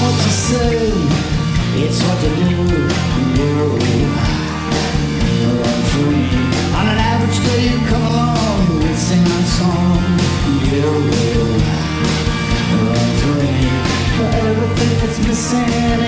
what you say, it's what you do. No, I'm free. On an average day, you come along and sing our song. You will. I'm free for everything that's missing.